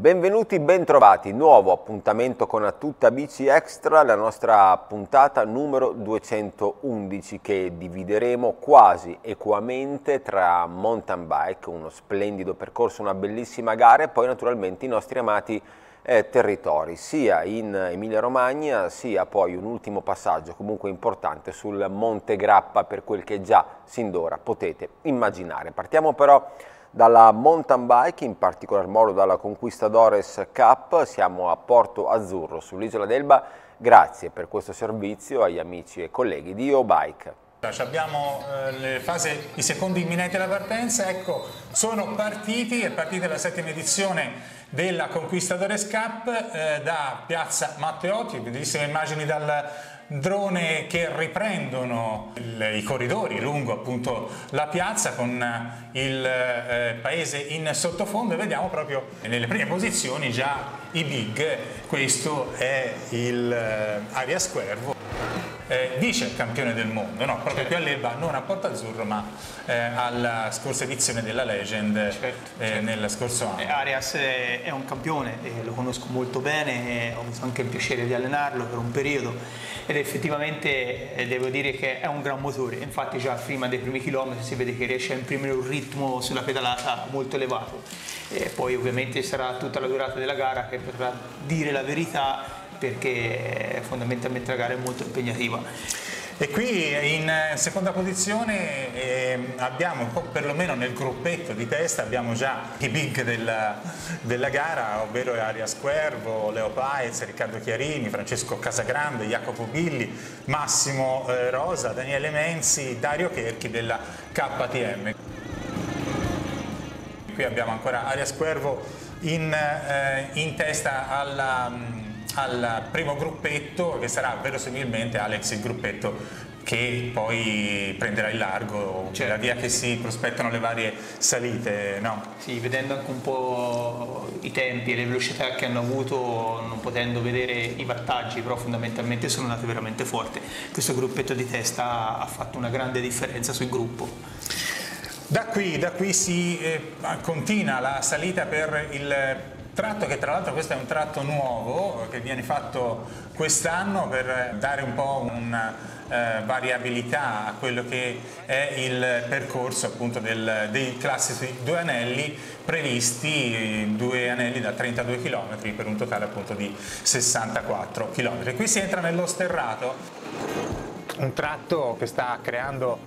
Benvenuti, bentrovati, nuovo appuntamento con A Tutta Bici Extra, la nostra puntata numero 211 che divideremo quasi equamente tra mountain bike, uno splendido percorso, una bellissima gara e poi naturalmente i nostri amati eh, territori, sia in Emilia Romagna sia poi un ultimo passaggio comunque importante sul Monte Grappa per quel che già sin d'ora potete immaginare. Partiamo però dalla mountain bike, in particolar modo dalla Conquistadores Cup. Siamo a Porto Azzurro, sull'isola d'Elba. Grazie per questo servizio agli amici e colleghi di O-Bike. Abbiamo eh, le fasi, i secondi imminenti alla partenza, ecco, sono partiti, è partita la settima edizione della Conquistadores Cup eh, da piazza Matteotti, bellissime immagini dal drone che riprendono il, i corridori lungo appunto la piazza con il eh, paese in sottofondo e vediamo proprio nelle prime posizioni già i big, questo è il eh, Aria Squervo eh, vice campione del mondo, no? proprio qui all'Elba, non a Porto Azzurro ma eh, alla scorsa edizione della Legend certo, eh, certo. nel scorso anno. Eh, Arias è un campione, lo conosco molto bene, ho avuto anche il piacere di allenarlo per un periodo ed effettivamente eh, devo dire che è un gran motore, infatti già prima dei primi chilometri si vede che riesce a imprimere un ritmo sulla pedalata molto elevato e poi ovviamente sarà tutta la durata della gara che potrà dire la verità perché fondamentalmente la gara è molto impegnativa. E qui in seconda posizione eh, abbiamo, perlomeno nel gruppetto di testa, abbiamo già i big della, della gara, ovvero Aria Squervo, Leo Paez, Riccardo Chiarini, Francesco Casagrande, Jacopo Billi, Massimo eh, Rosa, Daniele Menzi, Dario Cherchi della KTM. Qui abbiamo ancora Aria Squervo in, eh, in testa alla al primo gruppetto che sarà verosimilmente Alex il gruppetto che poi prenderà il largo certo. la via che si prospettano le varie salite no? Sì, vedendo anche un po' i tempi e le velocità che hanno avuto non potendo vedere i vantaggi però fondamentalmente sono andate veramente forte questo gruppetto di testa ha fatto una grande differenza sul gruppo da qui, da qui si eh, continua la salita per il tratto che tra l'altro questo è un tratto nuovo che viene fatto quest'anno per dare un po' una eh, variabilità a quello che è il percorso appunto del, dei classici due anelli previsti, due anelli da 32 km per un totale appunto di 64 km. Qui si entra nello sterrato, un tratto che sta creando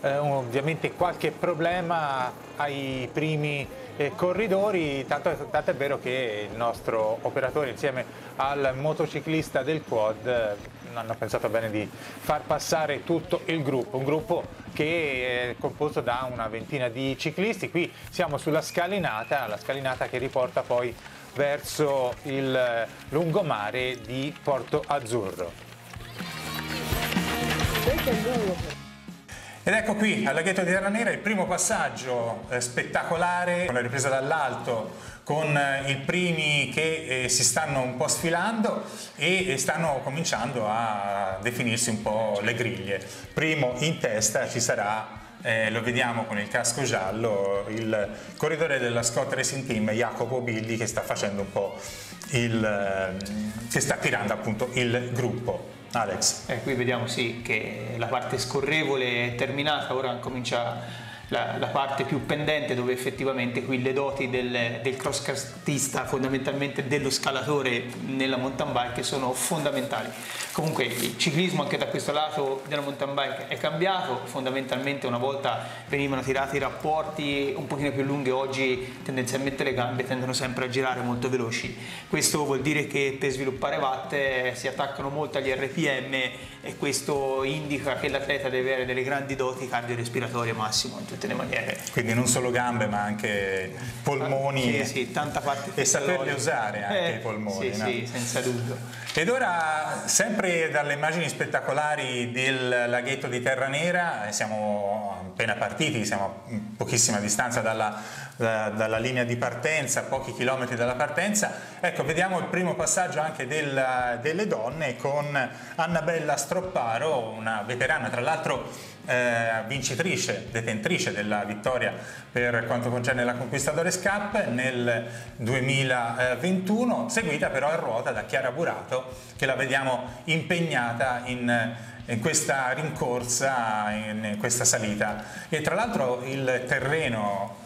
eh, ovviamente qualche problema ai primi eh, corridori, tanto, tanto, è vero che il nostro operatore insieme al motociclista del quad eh, hanno pensato bene di far passare tutto il gruppo, un gruppo che è composto da una ventina di ciclisti, qui siamo sulla scalinata, la scalinata che riporta poi verso il lungomare di Porto Azzurro. Ed ecco qui, al laghetto di Terra Nera, il primo passaggio eh, spettacolare, con la ripresa dall'alto, con eh, i primi che eh, si stanno un po' sfilando e stanno cominciando a definirsi un po' le griglie. Primo in testa ci sarà eh, lo vediamo con il casco giallo, il corridore della Scott Racing Team, Jacopo Billi, che sta facendo un po' il, eh, che sta tirando appunto il gruppo. Alex. Eh, qui vediamo sì che la parte scorrevole è terminata, ora comincia la, la, parte più pendente dove effettivamente qui le doti del, del cross cartista, fondamentalmente dello scalatore nella mountain bike sono fondamentali. Comunque il ciclismo anche da questo lato della mountain bike è cambiato, fondamentalmente una volta venivano tirati i rapporti un pochino più lunghi, oggi tendenzialmente le gambe tendono sempre a girare molto veloci. Questo vuol dire che per sviluppare watt si attaccano molto agli RPM e questo indica che l'atleta deve avere delle grandi doti cardiorespiratorie massimo tutte le maniere. Quindi non solo gambe ma anche polmoni sì, sì, tanta parte e saperli usare anche eh, i polmoni. Sì, no? sì, senza dubbio. Ed ora, sempre dalle immagini spettacolari del laghetto di Terra Nera, siamo appena partiti, siamo a pochissima distanza dalla da, dalla linea di partenza, pochi chilometri dalla partenza. Ecco, vediamo il primo passaggio anche del, delle donne con Annabella Stropparo, una veterana tra l'altro eh, vincitrice, detentrice della vittoria per quanto concerne la Conquistadores Cup nel 2021, seguita però a ruota da Chiara Burato che la vediamo impegnata in, in questa rincorsa, in questa salita. E tra l'altro il terreno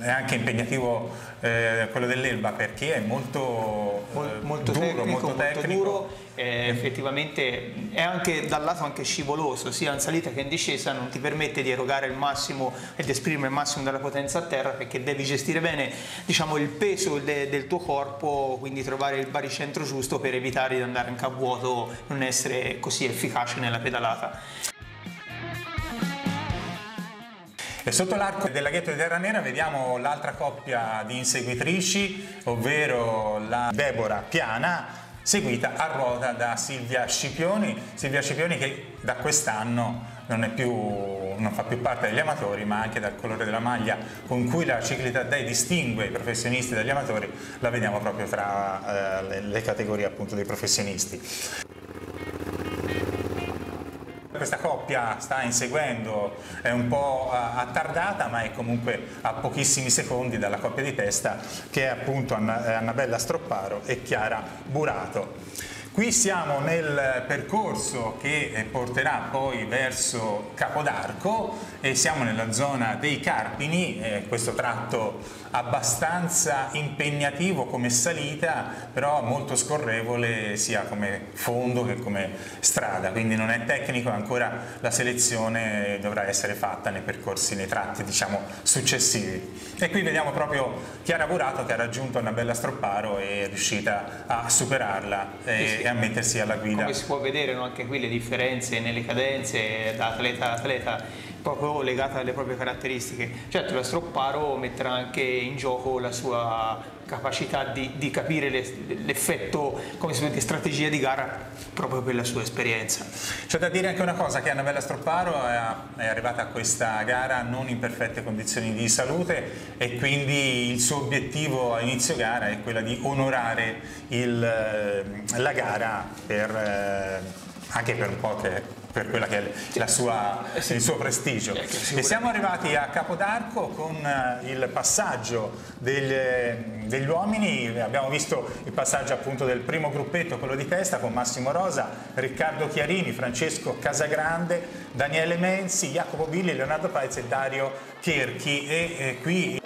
è anche impegnativo eh, quello dell'Elba perché è molto, Mol, molto duro, tecnico, molto, molto duro, eh, effettivamente è anche dal lato anche scivoloso, sia in salita che in discesa non ti permette di erogare il massimo ed esprimere il massimo della potenza a terra perché devi gestire bene diciamo, il peso de, del tuo corpo, quindi trovare il baricentro giusto per evitare di andare anche a vuoto, non essere così efficace nella pedalata. E sotto l'arco del laghetto di Terra Nera vediamo l'altra coppia di inseguitrici, ovvero la Deborah Piana, seguita a ruota da Silvia Scipioni, Silvia Scipioni che da quest'anno non, non, fa più parte degli amatori ma anche dal colore della maglia con cui la Ciclita Day distingue i professionisti dagli amatori la vediamo proprio tra eh, le, le categorie appunto dei professionisti questa coppia sta inseguendo, è un po' attardata ma è comunque a pochissimi secondi dalla coppia di testa che è appunto Annabella Stropparo e Chiara Burato. Qui siamo nel percorso che porterà poi verso Capodarco e siamo nella zona dei Carpini, eh, questo tratto abbastanza impegnativo come salita, però molto scorrevole sia come fondo che come strada, quindi non è tecnico, ancora la selezione dovrà essere fatta nei percorsi, nei tratti diciamo successivi. E qui vediamo proprio Chiara Burato che ha raggiunto una bella Stropparo e è riuscita a superarla e, sì, sì. e a mettersi alla guida. Come si può vedere no? anche qui le differenze nelle cadenze da atleta a atleta proprio legata alle proprie caratteristiche. Certo la Stropparo metterà anche in gioco la sua capacità di, di capire l'effetto come si di strategia di gara proprio per la sua esperienza. C'è da dire anche una cosa, che Annabella Stropparo è, è arrivata a questa gara non in perfette condizioni di salute e quindi il suo obiettivo a inizio gara è quello di onorare il, la gara per, eh, anche per un po' che per quella che è sua, il suo prestigio. E siamo arrivati a Capodarco con eh, il passaggio degli, degli uomini, abbiamo visto il passaggio appunto del primo gruppetto, quello di testa, con Massimo Rosa, Riccardo Chiarini, Francesco Casagrande, Daniele Menzi, Jacopo Billi, Leonardo Paez e Dario Cherchi. E, e qui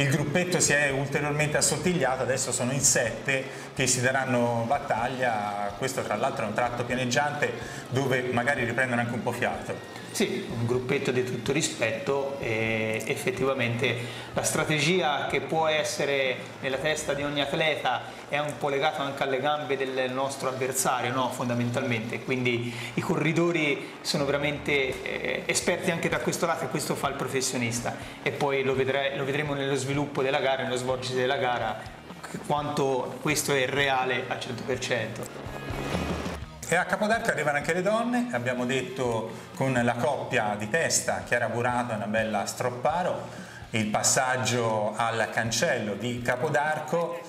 il gruppetto si è ulteriormente assottigliato, adesso sono in sette che si daranno battaglia, questo tra l'altro è un tratto pianeggiante dove magari riprendono anche un po' fiato. Sì, un gruppetto di tutto rispetto e effettivamente la strategia che può essere nella testa di ogni atleta è un po' legata anche alle gambe del nostro avversario, no? fondamentalmente, quindi i corridori sono veramente eh, esperti anche da questo lato e questo fa il professionista e poi lo, vedrei, lo vedremo nello sviluppo della gara, nello svolgere della gara quanto questo è reale al 100%. E a Capodarca arrivano anche le donne, abbiamo detto con la coppia di testa, Chiara Burato e una bella Stropparo, il passaggio al cancello di Capodarco.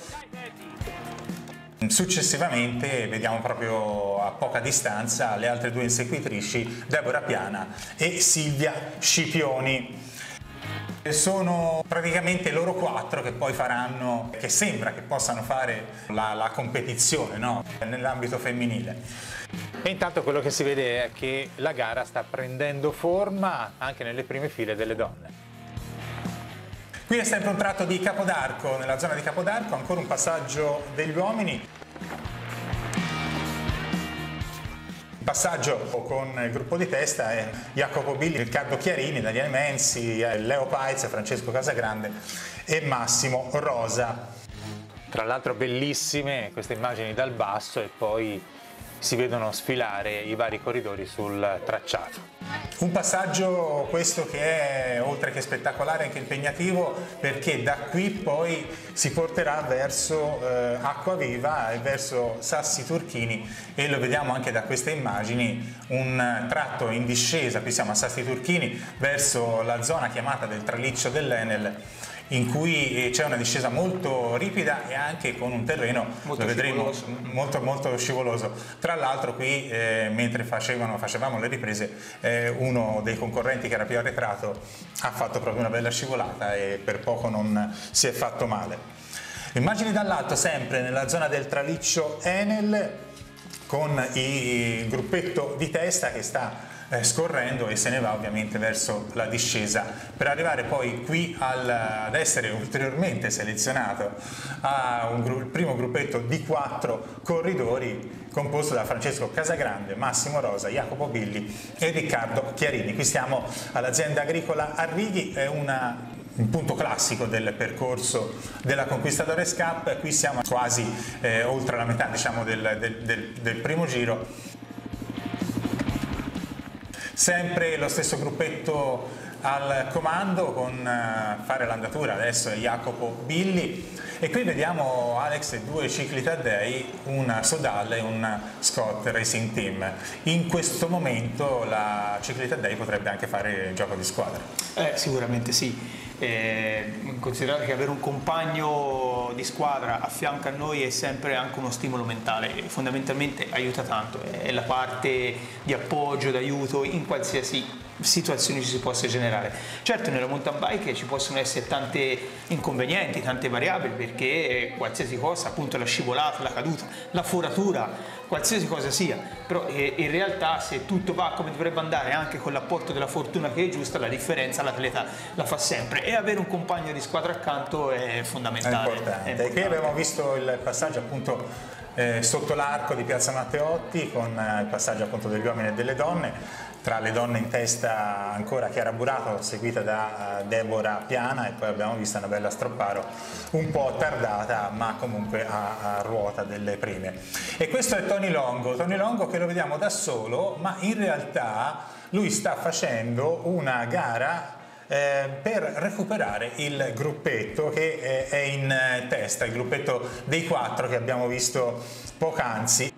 Successivamente vediamo proprio a poca distanza le altre due inseguitrici, Deborah Piana e Silvia Scipioni. Sono praticamente loro quattro che poi faranno, che sembra che possano fare la, la competizione no? nell'ambito femminile. E intanto quello che si vede è che la gara sta prendendo forma anche nelle prime file delle donne. Qui è sempre un tratto di Capodarco, nella zona di Capodarco, ancora un passaggio degli uomini. Passaggio con il gruppo di testa è Jacopo Billi, Riccardo Chiarini, Daniele Menzi, Leo Paez, Francesco Casagrande e Massimo Rosa. Tra l'altro bellissime queste immagini dal basso e poi si vedono sfilare i vari corridori sul tracciato. Un passaggio questo che è oltre che spettacolare anche impegnativo perché da qui poi si porterà verso eh, Acquaviva e verso Sassi Turchini e lo vediamo anche da queste immagini, un tratto in discesa, qui siamo a Sassi Turchini verso la zona chiamata del traliccio dell'Enel in cui eh, c'è una discesa molto ripida e anche con un terreno, molto lo vedremo, scivoloso. molto, molto scivoloso. Tra l'altro qui, eh, mentre facevano, facevamo le riprese, eh, uno dei concorrenti che era più arretrato ha fatto proprio una bella scivolata e per poco non si è fatto male. Immagini dall'alto, sempre nella zona del traliccio Enel, con il gruppetto di testa che sta eh, scorrendo e se ne va ovviamente verso la discesa. Per arrivare poi qui al, ad essere ulteriormente selezionato a un gru- primo gruppetto di quattro corridori composto da Francesco Casagrande, Massimo Rosa, Jacopo Billi e Riccardo Chiarini. Qui stiamo all'azienda agricola Arrighi, è una un punto classico del percorso della Conquistadores Cup, qui siamo quasi eh, oltre la metà diciamo, del, del, del, del primo giro Sempre lo stesso gruppetto al comando con eh, fare l'andatura, adesso è Jacopo Billi e qui vediamo Alex e due cicli Taddei, una Sodal e un Scott Racing Team. In questo momento la cicli Taddei potrebbe anche fare gioco di squadra. Eh, sicuramente sì. Eh, considerate che avere un compagno di squadra a fianco a noi è sempre anche uno stimolo mentale, fondamentalmente aiuta tanto, è la parte di appoggio, d'aiuto in qualsiasi situazioni ci si possa generare. Certo nella mountain bike ci possono essere tante inconvenienti, tante variabili perché qualsiasi cosa, appunto la scivolata, la caduta, la foratura, qualsiasi cosa sia, però eh, in realtà se tutto va come dovrebbe andare anche con l'apporto della fortuna che è giusta, la differenza l'atleta la fa sempre e avere un compagno di squadra accanto è fondamentale. È importante. È importante. Qui abbiamo visto il passaggio appunto eh, sotto l'arco di Piazza Matteotti con eh, il passaggio appunto degli uomini e delle donne tra le donne in testa ancora Chiara Burato seguita da uh, Deborah Piana e poi abbiamo visto una bella Stropparo un po' tardata ma comunque a, a, ruota delle prime e questo è Tony Longo Tony Longo che lo vediamo da solo ma in realtà lui sta facendo una gara eh, per recuperare il gruppetto che eh, è in testa, il gruppetto dei quattro che abbiamo visto poc'anzi.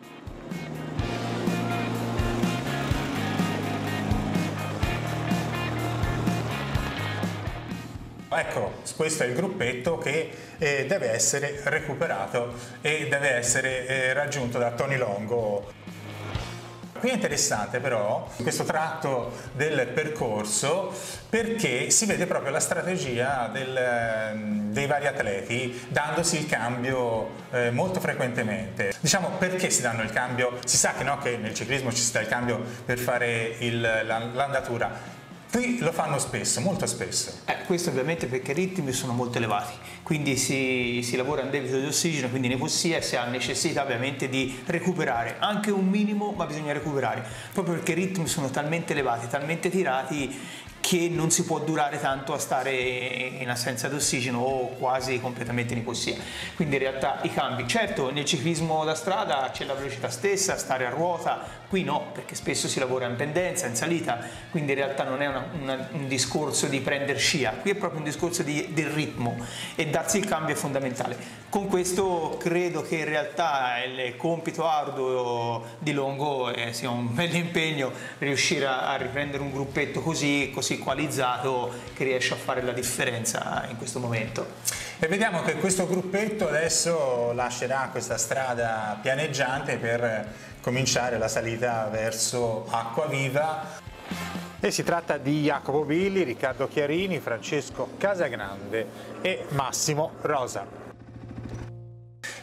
Eccolo, questo è il gruppetto che eh, deve essere recuperato e deve essere eh, raggiunto da Tony Longo. Qui è interessante però questo tratto del percorso perché si vede proprio la strategia del, dei vari atleti dandosi il cambio eh, molto frequentemente. Diciamo perché si danno il cambio? Si sa che, no, che nel ciclismo ci si dà il cambio per fare l'andatura Qui lo fanno spesso, molto spesso. Eh, questo ovviamente perché i ritmi sono molto elevati, quindi si, si lavora in debito di ossigeno, quindi in ipossia e si ha necessità ovviamente di recuperare, anche un minimo ma bisogna recuperare, proprio perché i ritmi sono talmente elevati, talmente tirati che non si può durare tanto a stare in assenza di ossigeno o quasi completamente in ipossia. Quindi in realtà i cambi, certo nel ciclismo da strada c'è la velocità stessa, stare a ruota, qui no, perché spesso si lavora in pendenza, in salita, quindi in realtà non è una, una, un discorso di prendere scia, qui è proprio un discorso di, del ritmo e darsi il cambio è fondamentale. Con questo credo che in realtà il compito arduo di Longo eh, sia un bel impegno riuscire a, a riprendere un gruppetto così, così qualizzato che riesce a fare la differenza in questo momento. E vediamo che questo gruppetto adesso lascerà questa strada pianeggiante per cominciare la salita verso Acquaviva. E si tratta di Jacopo Billi, Riccardo Chiarini, Francesco Casagrande e Massimo Rosa.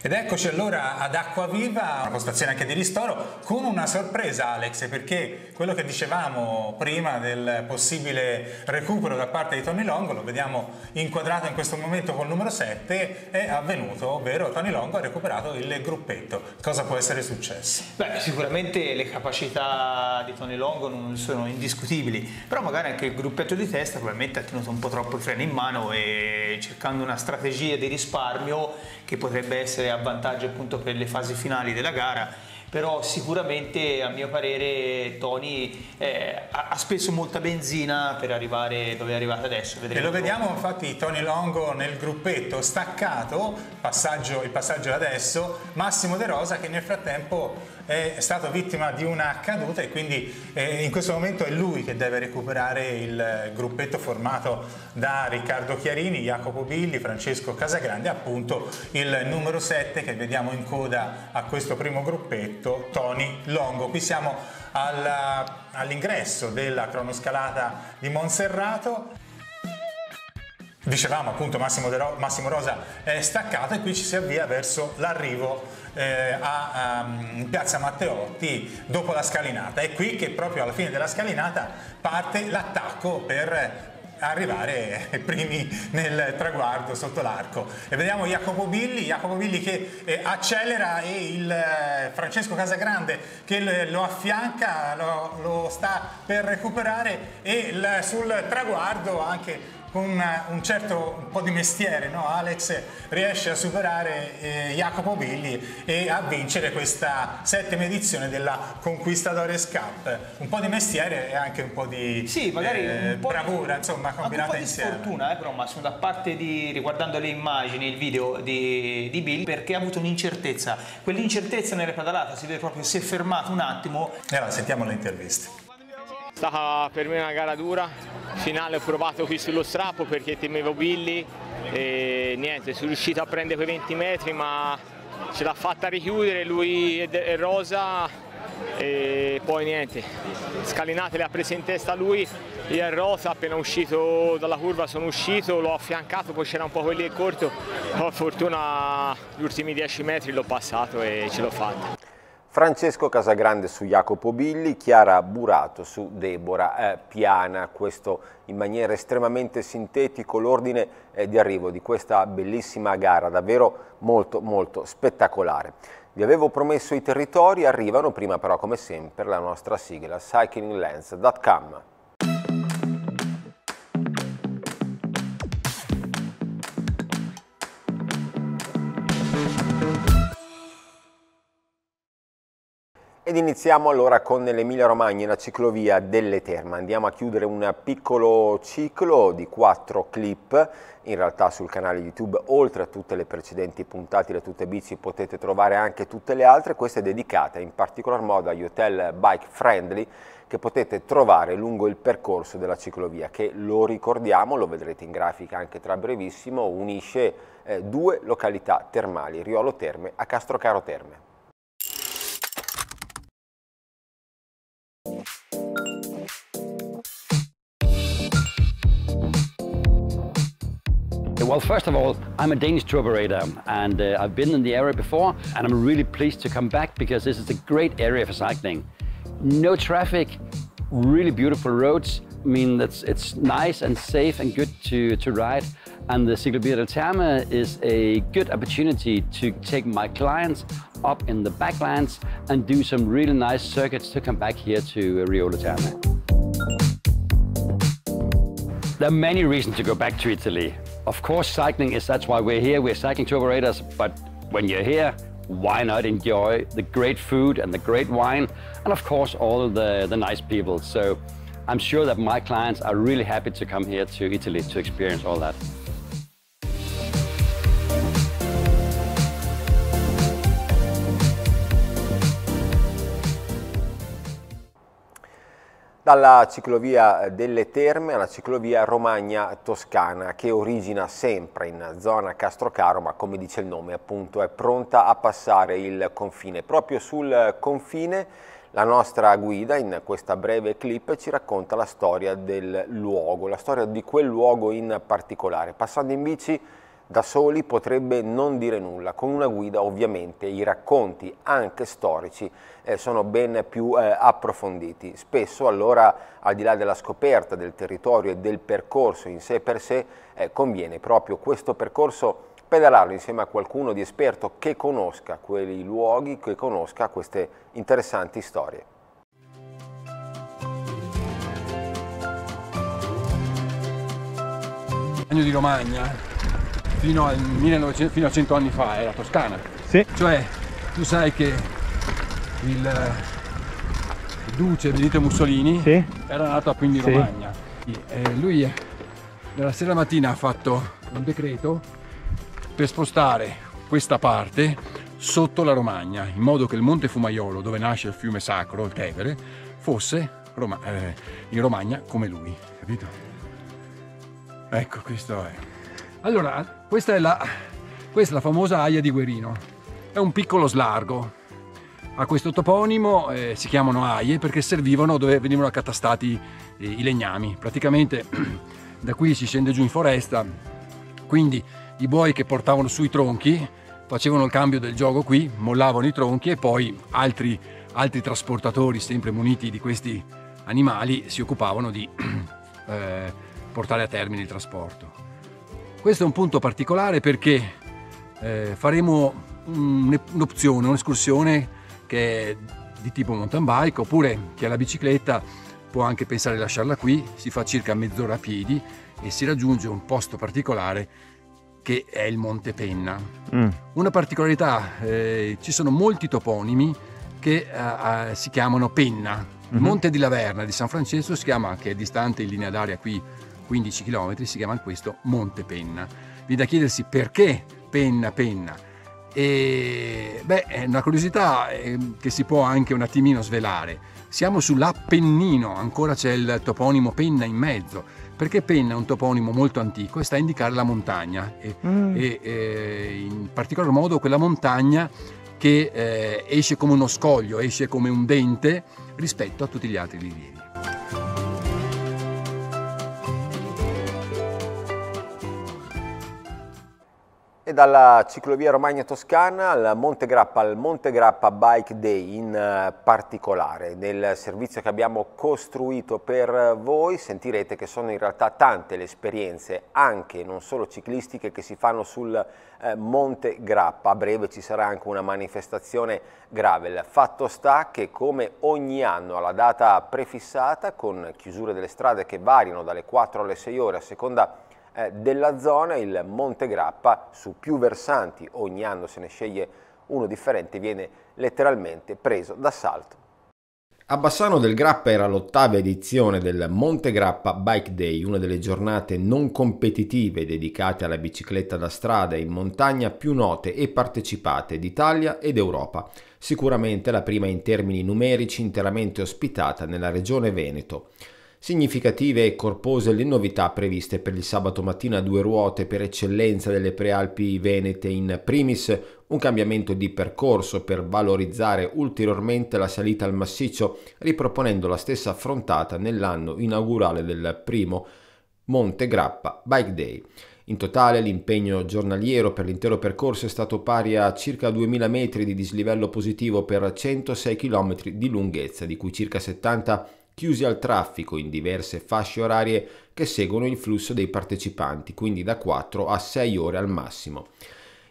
Ed eccoci allora ad Acquaviva, una postazione anche di ristoro, con una sorpresa Alex, perché quello che dicevamo prima del possibile recupero da parte di Tony Longo, lo vediamo inquadrato in questo momento col numero 7, è avvenuto, ovvero Tony Longo ha recuperato il gruppetto. Cosa può essere successo? Beh, sicuramente le capacità di Tony Longo non sono indiscutibili, però magari anche il gruppetto di testa probabilmente ha tenuto un po' troppo il freno in mano e cercando una strategia di risparmio che potrebbe essere a vantaggio appunto per le fasi finali della gara però sicuramente a mio parere Tony eh, ha speso molta benzina per arrivare dove è arrivato adesso. Vedremo e lo vediamo infatti Tony Longo nel gruppetto staccato, passaggio, il passaggio adesso, Massimo De Rosa che nel frattempo è stato vittima di una caduta e quindi eh, in questo momento è lui che deve recuperare il gruppetto formato da Riccardo Chiarini, Jacopo Billi, Francesco Casagrande appunto il numero 7 che vediamo in coda a questo primo gruppetto, Tony Longo. Qui siamo all'ingresso della cronoscalata di Monserrato dicevamo appunto Massimo, Ro Massimo, Rosa è staccato e qui ci si avvia verso l'arrivo eh, a, um, Piazza Matteotti dopo la scalinata. È qui che proprio alla fine della scalinata parte l'attacco per arrivare primi nel traguardo sotto l'arco e vediamo Jacopo Billi, Jacopo Billi che eh, accelera e il eh, Francesco Casagrande che lo affianca, lo, lo sta per recuperare e sul traguardo anche con un certo un po' di mestiere, no? Alex riesce a superare eh, Jacopo Billi e a vincere questa settima edizione della Conquistadores Cup. Un po' di mestiere e anche un po' di sì, eh, bravura, insomma, combinata insieme. Un po' di sfortuna, eh, però, Massimo, da parte di, riguardando le immagini, il video di, di Billy, perché ha avuto un'incertezza. Quell'incertezza nella pedalata si vede proprio, si è fermato un attimo. E allora sentiamo le interviste. Stata per me una gara dura, finale ho provato qui sullo strappo perché temevo Billy e niente, sono riuscito a prendere quei 20 metri ma ce l'ha fatta richiudere lui e Rosa e poi niente, scalinate le ha prese in testa lui, io e Rosa appena uscito dalla curva sono uscito, l'ho affiancato, poi c'era un po' quelli corto, per fortuna gli ultimi 10 metri l'ho passato e ce l'ho fatta. Francesco Casagrande su Jacopo Billi, Chiara Burato su Debora eh, Piana, questo in maniera estremamente sintetico l'ordine eh, di arrivo di questa bellissima gara, davvero molto molto spettacolare. Vi avevo promesso i territori, arrivano prima però come sempre la nostra sigla cyclinglens.com. Ed iniziamo allora con l'Emilia Romagna, la ciclovia delle Terme. Andiamo a chiudere un piccolo ciclo di quattro clip, in realtà sul canale YouTube, oltre a tutte le precedenti puntate da tutte bici potete trovare anche tutte le altre, questa è dedicata in particolar modo agli hotel bike friendly che potete trovare lungo il percorso della ciclovia che, lo ricordiamo, lo vedrete in grafica anche tra brevissimo, unisce eh, due località termali, Riolo Terme a Castrocaro Terme. Well, first of all, I'm a Danish tour operator and uh, I've been in the area before and I'm really pleased to come back because this is a great area for cycling. No traffic, really beautiful roads. I mean, it's, it's nice and safe and good to, to ride. And the Ciclovia del Terme is a good opportunity to take my clients up in the backlands and do some really nice circuits to come back here to Rio del Terme. There are many reasons to go back to Italy. Of course, cycling is, that's why we're here. We're cycling tour operators, but when you're here, why not enjoy the great food and the great wine, and of course, all the, the nice people. So I'm sure that my clients are really happy to come here to Italy to experience all that. Dalla ciclovia delle Terme alla ciclovia Romagna-Toscana che origina sempre in zona Castrocaro ma come dice il nome appunto è pronta a passare il confine. Proprio sul confine la nostra guida in questa breve clip ci racconta la storia del luogo, la storia di quel luogo in particolare. Passando in bici da soli potrebbe non dire nulla, con una guida ovviamente i racconti anche storici eh, sono ben più eh, approfonditi. Spesso allora al di là della scoperta del territorio e del percorso in sé per sé eh, conviene proprio questo percorso pedalarlo insieme a qualcuno di esperto che conosca quei luoghi, che conosca queste interessanti storie. Agno di Romagna fino, al 1900, fino a 100 anni fa era Toscana. Sì. Cioè, tu sai che il duce Benito Mussolini Sì. era nato a Quindi Sì. Romagna. E lui nella sera mattina ha fatto un decreto per spostare questa parte sotto la Romagna, in modo che il Monte Fumaiolo, dove nasce il fiume sacro, il Tevere, fosse Roma- eh, in Romagna come lui, capito? Ecco, questo è. Allora, questa è la, questa è la famosa Aia di Guerino. È un piccolo slargo. A questo toponimo eh, si chiamano aie perché servivano dove venivano accatastati eh, i legnami. Praticamente da qui si scende giù in foresta, quindi i buoi che portavano sui tronchi facevano il cambio del gioco qui, mollavano i tronchi e poi altri, altri trasportatori sempre muniti di questi animali si occupavano di eh, portare a termine il trasporto. Questo è un punto particolare perché eh, faremo un- un'opzione, un'escursione che è di tipo mountain bike oppure chi ha la bicicletta può anche pensare di lasciarla qui, si fa circa mezz'ora a piedi e si raggiunge un posto particolare che è il Monte Penna. Una particolarità, eh, ci sono molti toponimi che eh, si chiamano Penna. Il Monte di Laverna di San Francesco si chiama, che è distante in linea d'aria qui 15 km, si chiama questo Monte Penna. Vi da chiedersi perché Penna Penna. E beh, è una curiosità eh, che si può anche un attimino svelare. Siamo sull'Appennino, ancora c'è il toponimo Penna in mezzo, perché Penna è un toponimo molto antico e sta a indicare la montagna e, e, eh, in particolar modo quella montagna che eh, esce come uno scoglio, esce come un dente rispetto a tutti gli altri rilievi. E dalla ciclovia Romagna Toscana al Monte Grappa, al Monte Grappa Bike Day in eh, particolare. Nel servizio che abbiamo costruito per voi sentirete che sono in realtà tante le esperienze, anche non solo ciclistiche, che si fanno sul eh, Monte Grappa. A breve ci sarà anche una manifestazione gravel. Fatto sta che come ogni anno alla data prefissata, con chiusure delle strade che variano dalle 4 alle 6 ore a seconda eh, della zona, il Monte Grappa su più versanti, ogni anno se ne sceglie uno differente, viene letteralmente preso d'assalto. A Bassano del Grappa era l'ottava edizione del Monte Grappa Bike Day, una delle giornate non competitive dedicate alla bicicletta da strada in montagna più note e partecipate d'Italia ed Europa. Sicuramente la prima in termini numerici interamente ospitata nella regione Veneto. Significative e corpose le novità previste per il sabato mattina a due ruote per eccellenza delle prealpi venete in primis un cambiamento di percorso per valorizzare ulteriormente la salita al massiccio riproponendo la stessa affrontata nell'anno inaugurale del primo Monte Grappa Bike Day. In totale l'impegno giornaliero per l'intero percorso è stato pari a circa 2000 metri di dislivello positivo per 106 km di lunghezza, di cui circa 70 chiusi al traffico in diverse fasce orarie che seguono il flusso dei partecipanti, quindi da 4 a 6 ore al massimo.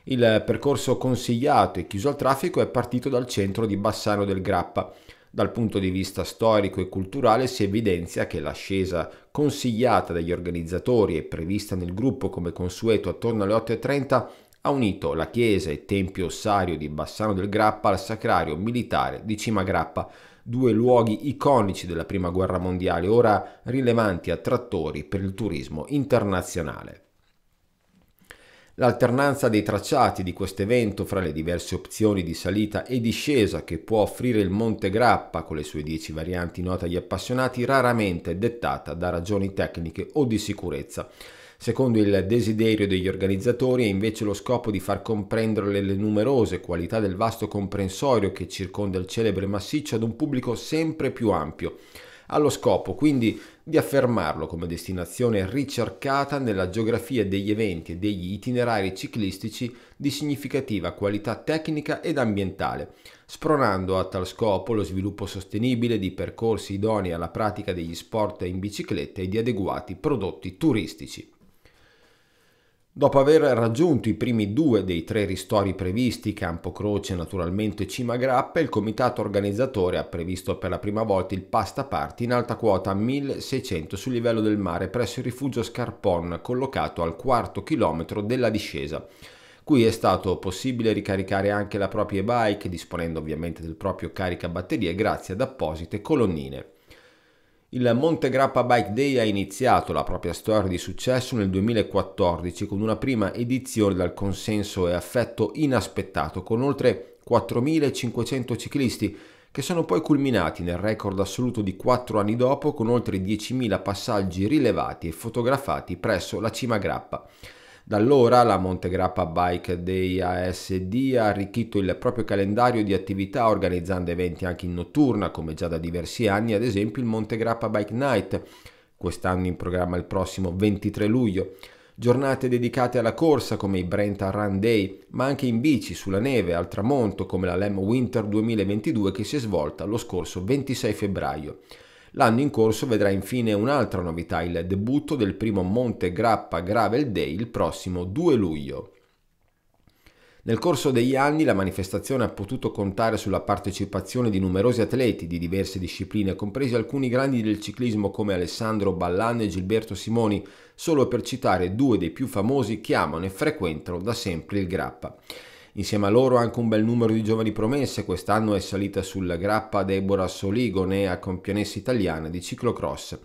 Il percorso consigliato e chiuso al traffico è partito dal centro di Bassano del Grappa. Dal punto di vista storico e culturale si evidenzia che l'ascesa consigliata dagli organizzatori e prevista nel gruppo come consueto attorno alle 8.30 ha unito la chiesa e tempio ossario di Bassano del Grappa al sacrario militare di Cima Grappa, due luoghi iconici della Prima Guerra Mondiale, ora rilevanti attrattori per il turismo internazionale. L'alternanza dei tracciati di questo evento fra le diverse opzioni di salita e discesa che può offrire il Monte Grappa con le sue 10 varianti note agli appassionati raramente è dettata da ragioni tecniche o di sicurezza. Secondo il desiderio degli organizzatori è invece lo scopo di far comprendere le numerose qualità del vasto comprensorio che circonda il celebre massiccio ad un pubblico sempre più ampio, allo scopo quindi di affermarlo come destinazione ricercata nella geografia degli eventi e degli itinerari ciclistici di significativa qualità tecnica ed ambientale, spronando a tal scopo lo sviluppo sostenibile di percorsi idonei alla pratica degli sport in bicicletta e di adeguati prodotti turistici. Dopo aver raggiunto i primi due dei tre ristori previsti, Campo Croce naturalmente Cima Grappa, il comitato organizzatore ha previsto per la prima volta il pasta party in alta quota 1600 sul livello del mare presso il rifugio Scarpon, collocato al quarto chilometro della discesa. Qui è stato possibile ricaricare anche la propria bike, disponendo ovviamente del proprio caricabatterie grazie ad apposite colonnine. Il Monte Grappa Bike Day ha iniziato la propria storia di successo nel 2014 con una prima edizione dal consenso e affetto inaspettato con oltre 4.500 ciclisti che sono poi culminati nel record assoluto di 4 anni dopo con oltre 10.000 passaggi rilevati e fotografati presso la cima Grappa. Da allora la Montegrappa Bike Day ASD ha arricchito il proprio calendario di attività organizzando eventi anche in notturna come già da diversi anni, ad esempio il Montegrappa Bike Night, quest'anno in programma il prossimo 23 luglio, giornate dedicate alla corsa come i Brenta Run Day, ma anche in bici sulla neve al tramonto come la Lem Winter 2022 che si è svolta lo scorso 26 febbraio. L'anno in corso vedrà infine un'altra novità, il debutto del primo Monte Grappa Gravel Day il prossimo 2 luglio. Nel corso degli anni la manifestazione ha potuto contare sulla partecipazione di numerosi atleti di diverse discipline, compresi alcuni grandi del ciclismo come Alessandro Ballan e Gilberto Simoni, solo per citare due dei più famosi che amano e frequentano da sempre il Grappa. Insieme a loro anche un bel numero di giovani promesse, quest'anno è salita sul grappa Deborah Soligo, nea campionessa italiana di ciclocross.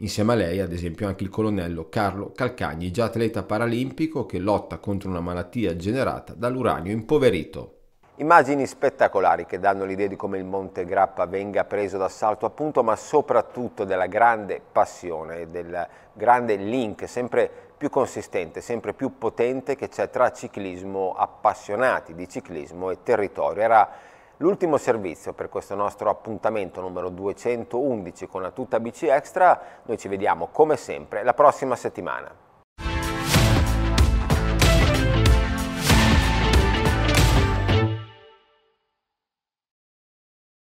Insieme a lei, ad esempio, anche il colonnello Carlo Calcagni, già atleta paralimpico che lotta contro una malattia generata dall'uranio impoverito. Immagini spettacolari che danno l'idea di come il Monte Grappa venga preso d'assalto appunto, ma soprattutto della grande passione, del grande link sempre più consistente, sempre più potente che c'è tra ciclismo, appassionati di ciclismo e territorio. Era l'ultimo servizio per questo nostro appuntamento numero 211 con la Tutta BC Extra. Noi ci vediamo come sempre la prossima settimana.